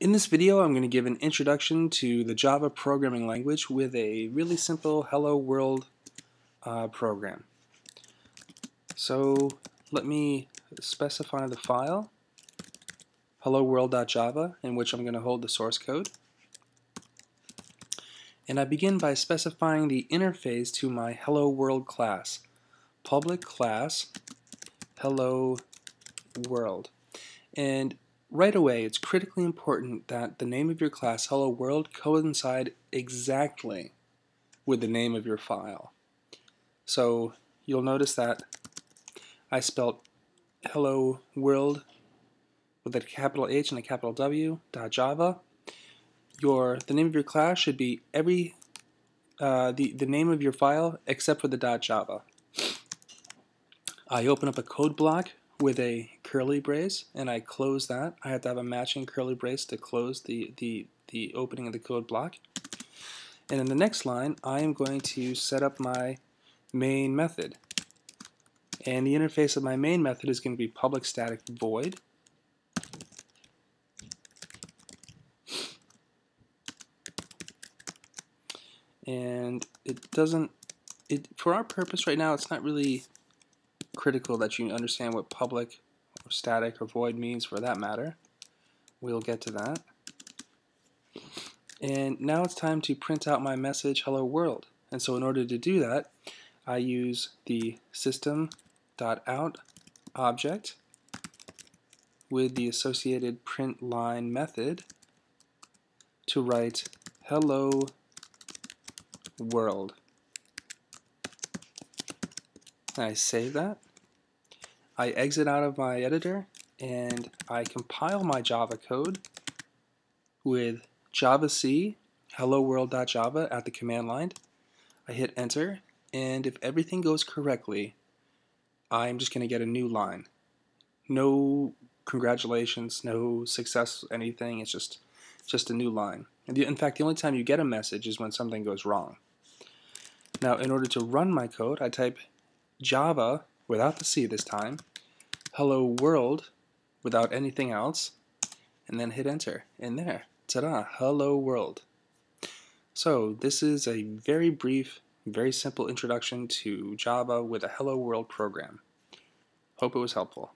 In this video, I'm going to give an introduction to the Java programming language with a really simple Hello World uh, program. So let me specify the file, helloworld.java, in which I'm going to hold the source code. And I begin by specifying the interface to my Hello World class, public class hello world. And right away, it's critically important that the name of your class, Hello World, coincide exactly with the name of your file. So you'll notice that I spelled Hello World with a capital H and a capital W, dot .java. Your, the name of your class should be every, uh, the, the name of your file except for the dot .java. I open up a code block with a curly brace and I close that. I have to have a matching curly brace to close the, the, the opening of the code block. And in the next line, I am going to set up my main method. And the interface of my main method is going to be public static void. And it doesn't, it for our purpose right now, it's not really critical that you understand what public or static or void means for that matter. We'll get to that. And now it's time to print out my message hello world. And so in order to do that, I use the system.out object with the associated print line method to write hello world. I save that. I exit out of my editor and I compile my Java code with javac hello world.java at the command line. I hit enter and if everything goes correctly I'm just going to get a new line. No congratulations, no success, anything. It's just just a new line. In fact, the only time you get a message is when something goes wrong. Now, in order to run my code, I type Java without the C this time, hello world without anything else, and then hit enter. And there, ta-da, hello world. So this is a very brief, very simple introduction to Java with a hello world program. Hope it was helpful.